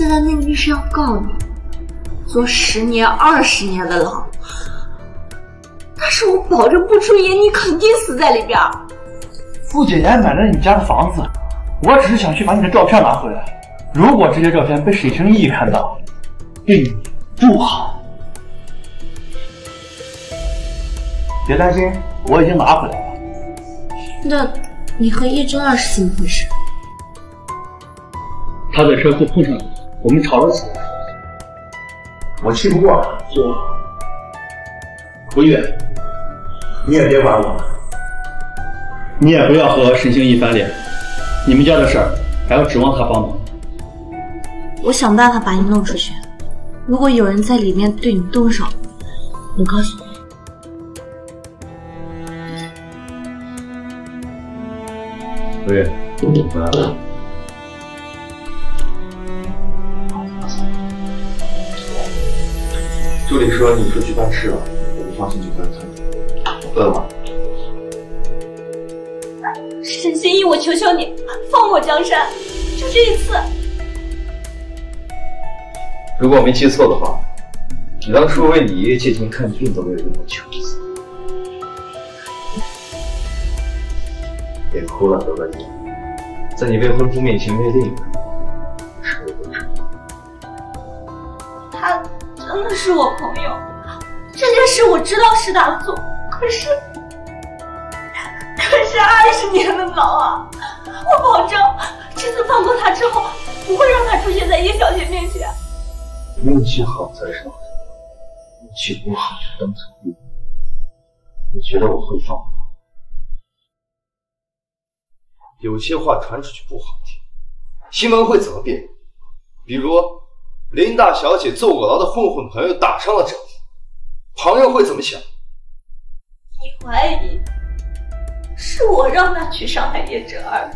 现在那个律师要告你，坐十年、二十年的牢。但是我保证不出言，你肯定死在里边。傅姐姐还买了你家的房子，我只是想去把你的照片拿回来。如果这些照片被沈清义看到，对你不好。别担心，我已经拿回来了。那你和叶真儿是怎么回事？他在车库碰上你，我们吵了起来。我气不过了，就不悦。你也别管我，你也不要和沈星一翻脸。你们家的事儿还要指望他帮忙？我想办法把你弄出去。如果有人在里面对你动手，我告诉你。何月，你回来了。助理说你出去办事了，我不放心就回来看看。饿了吗？沈心怡，我求求你，放我江山，就这一次。如果我没记错的话，你当初为你爷爷借钱看病都没有用过球子。别哭了，德哥姐，在你未婚夫面前为另一个是我朋友，这件事我知道是他做，可是，可是二十年的牢啊！我保证，这次放过他之后，不会让他出现在叶小姐面前。运气好才是好的，运气不好就当成命。你觉得我会放过？有些话传出去不好听，新闻会怎么变？比如林大小姐坐过牢的混混朋友打伤了丈夫，旁人会怎么想？你怀疑是我让他去伤害叶芷儿？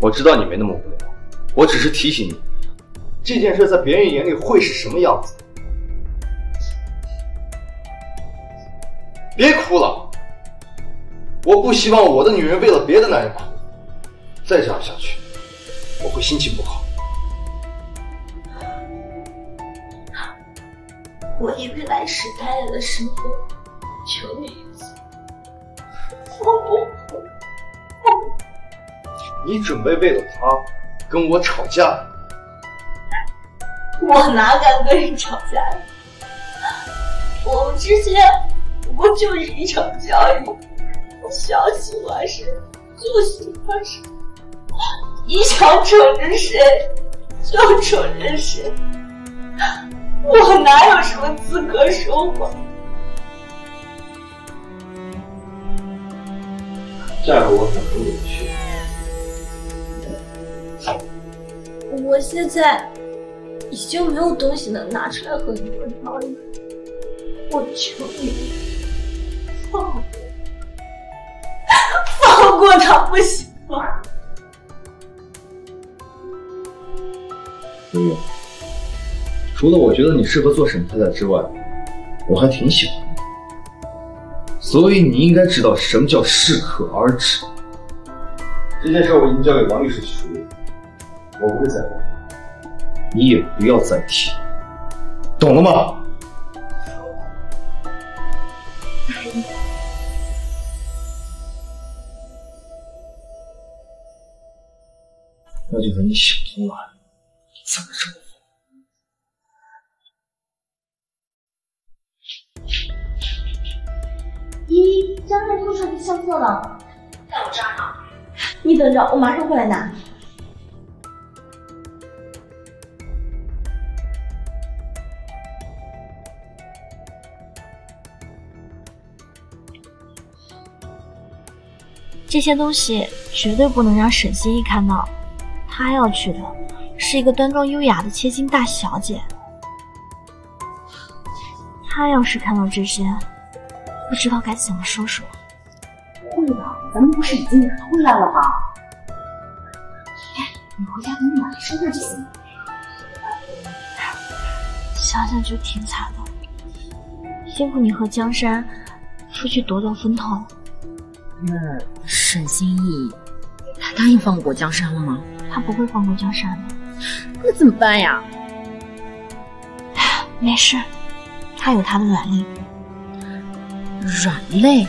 我知道你没那么无聊，我只是提醒你，这件事在别人眼里会是什么样子。别哭了，我不希望我的女人为了别的男人哭。再这样下去，我会心情不好。我以未来时带来的身份，求你一次，我不哭。你准备为了他跟我吵架？我哪敢跟你吵架呀？我们之间不就是一场交易？我想喜欢谁就喜欢谁。你想宠着谁就宠着谁，我哪有什么资格说话？嫁给我很不委屈。我现在已经没有东西能拿出来和你分道了，我求你放过，放过他不行吗？悠悠，除了我觉得你适合做沈太太之外，我还挺喜欢你。所以你应该知道什么叫适可而止。这件事我已经交给王律师去处理，我不会再管，你也不要再提，懂了吗？那就等你想通了。怎么着？咦，江山做手机相册了，在我这儿呢。你等着，我马上过来拿。这些东西绝对不能让沈心怡看到，她要去的。是一个端庄优雅的千金大小姐，她要是看到这些，不知道该怎么收拾我。会的，咱们不是已经回来了吗？哎，你回家跟你妈说说就行。想想就挺惨的，辛苦你和江山出去夺得风头。那沈心意，他答应放过江山了吗？他不会放过江山的。那怎么办呀？没事，他有他的软肋。软肋？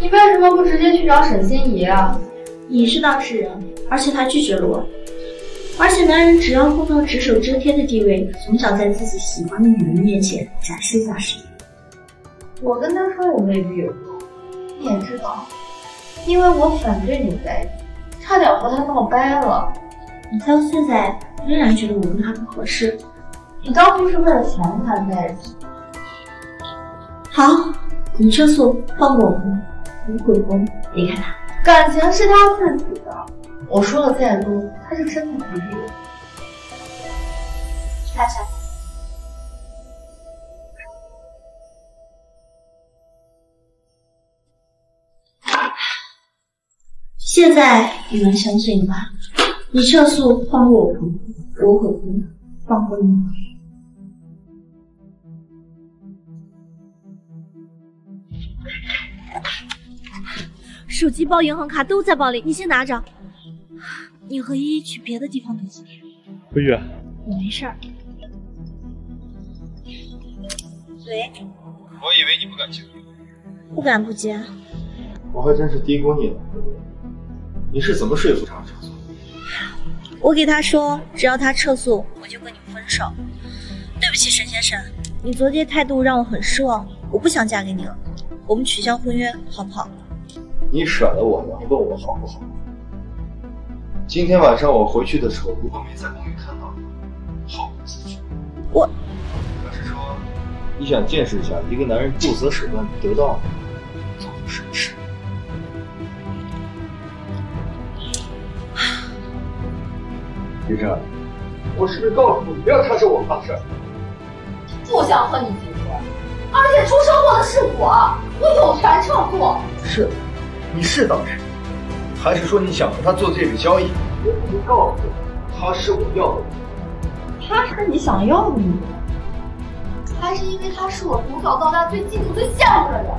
你为什么不直接去找沈心怡啊？你是当事人，而且他拒绝了我。而且男人只要碰到只手遮天的地位，总想在自己喜欢的女人面前展示一下实力。我跟他说我未必有用，你也知道，因为我反对你在一起，差点和他闹掰了。你到现在仍然觉得我跟他不合适？你当初是为了钱跟他在一起？好，你撤诉，放过我们，无悔婚，离开他。感情是他自己的，我说的再多，他是真的不理我。看下。现在你能相信吧？你撤诉，放过我朋友，我悔婚，放过你。手机包、银行卡都在包里，你先拿着。你和依依去别的地方等几天。辉宇，我没事儿。喂。我以为你不敢接，不敢不接。我还真是低估你了。你是怎么说服他撤诉？我给他说，只要他撤诉，我就跟你分手。对不起，沈先生，你昨天态度让我很失望，我不想嫁给你了。我们取消婚约，好不好？你甩了我，然后问我好不好？今天晚上我回去的时候，如果没在公寓看到你，好不自觉。我，还是说你想见识一下一个男人不择手段得到做出什么事？李真，我是不是告诉你不要插手我们的事？不想和你结婚，而且出车祸的是我，我有权撤诉。是，你是当事人，还是说你想和他做这笔交易？我已经告诉你，他是我要的人。他是你想要的女人，还是因为他是我从小到大最嫉妒、最羡慕的人？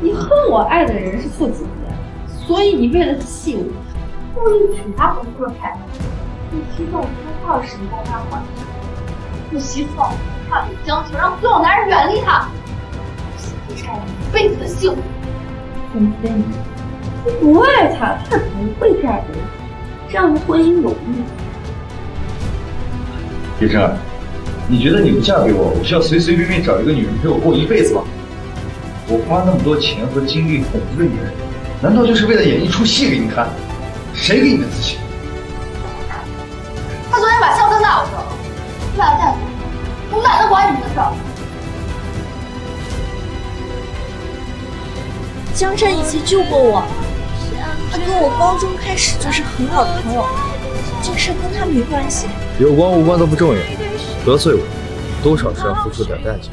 你恨我爱的人是傅子言，所以你为了气我，故意娶她不做太太。你希望我跟二十年跟他还不希望他与江情让所有男人远离他，不希望一辈子的幸福。陈飞，你不爱他，他是不会嫁给你。这样的婚姻有意叶真，你觉得你不嫁给我，我就要随随便便找一个女人陪我过一辈子吗？我花那么多钱和精力哄一个女人，难道就是为了演一出戏给你看？谁给你的自信？他昨天把香灯拿我这了，你把他带走，我懒得管你们的事儿。江山以前救过我，他跟我高中开始就是很好的朋友，这事跟他没关系。有关无关都不重要，得罪我，多少是要付出点代价。